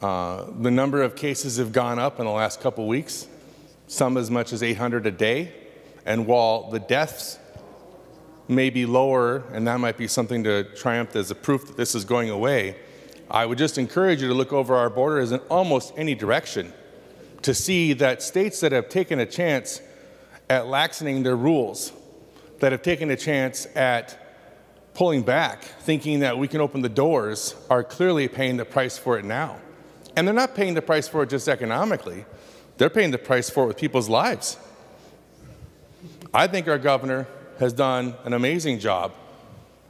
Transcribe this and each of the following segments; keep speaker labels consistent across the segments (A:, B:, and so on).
A: Uh, the number of cases have gone up in the last couple weeks, some as much as 800 a day. And while the deaths may be lower, and that might be something to triumph as a proof that this is going away, I would just encourage you to look over our borders in almost any direction to see that states that have taken a chance at laxening their rules, that have taken a chance at pulling back, thinking that we can open the doors, are clearly paying the price for it now. And they're not paying the price for it just economically, they're paying the price for it with people's lives. I think our governor has done an amazing job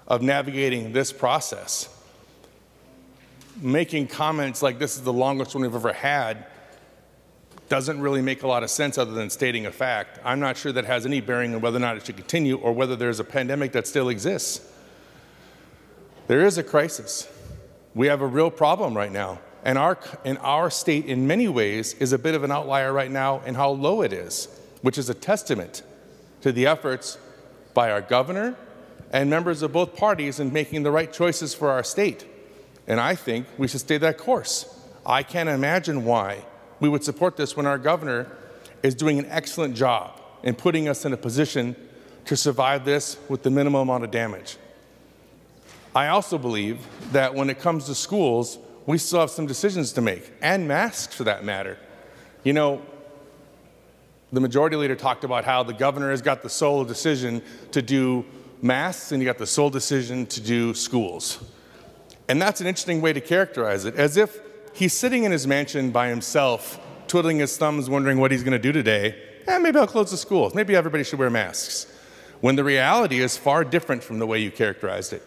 A: of navigating this process. Making comments like this is the longest one we've ever had doesn't really make a lot of sense other than stating a fact. I'm not sure that has any bearing on whether or not it should continue or whether there's a pandemic that still exists. There is a crisis. We have a real problem right now. And our, and our state, in many ways, is a bit of an outlier right now in how low it is, which is a testament to the efforts by our governor and members of both parties in making the right choices for our state. And I think we should stay that course. I can't imagine why we would support this when our governor is doing an excellent job in putting us in a position to survive this with the minimum amount of damage. I also believe that when it comes to schools, we still have some decisions to make, and masks for that matter. You know, the majority leader talked about how the governor has got the sole decision to do masks and he got the sole decision to do schools. And that's an interesting way to characterize it, as if he's sitting in his mansion by himself, twiddling his thumbs, wondering what he's going to do today. Eh, maybe I'll close the schools. Maybe everybody should wear masks. When the reality is far different from the way you characterized it.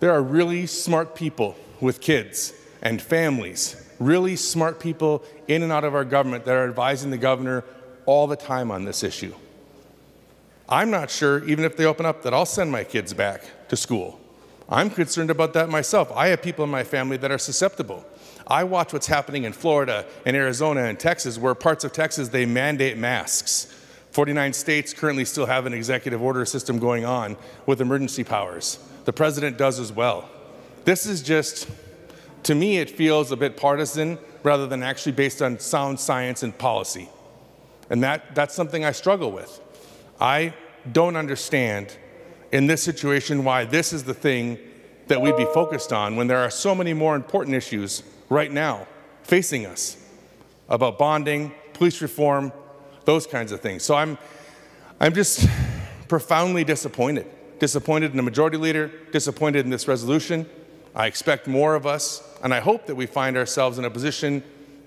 A: There are really smart people with kids and families, really smart people in and out of our government that are advising the governor all the time on this issue. I'm not sure, even if they open up, that I'll send my kids back to school. I'm concerned about that myself. I have people in my family that are susceptible. I watch what's happening in Florida and Arizona and Texas, where parts of Texas they mandate masks. 49 states currently still have an executive order system going on with emergency powers. The president does as well. This is just, to me, it feels a bit partisan rather than actually based on sound science and policy. And that, that's something I struggle with. I don't understand in this situation why this is the thing that we'd be focused on when there are so many more important issues right now facing us about bonding, police reform, those kinds of things. So I'm, I'm just profoundly disappointed. Disappointed in the majority leader, disappointed in this resolution. I expect more of us, and I hope that we find ourselves in a position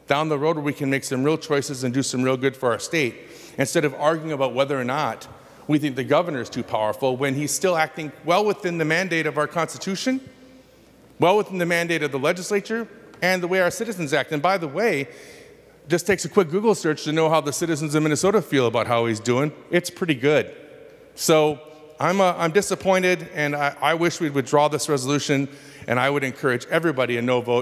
A: down the road where we can make some real choices and do some real good for our state instead of arguing about whether or not we think the governor is too powerful when he's still acting well within the mandate of our Constitution, well within the mandate of the legislature, and the way our citizens act. And by the way, just takes a quick Google search to know how the citizens of Minnesota feel about how he's doing. It's pretty good. So I'm, uh, I'm disappointed, and I, I wish we'd withdraw this resolution, and I would encourage everybody a no vote